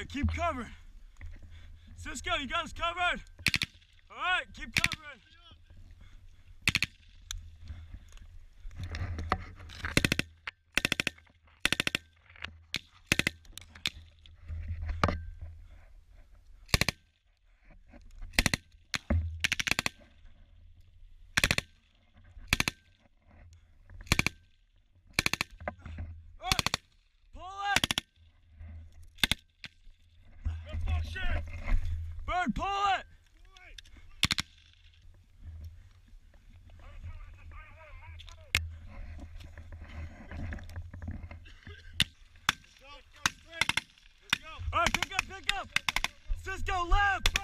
Hey, keep covering. Cisco, you got us covered? Bird, pull it! All right, pick up, left.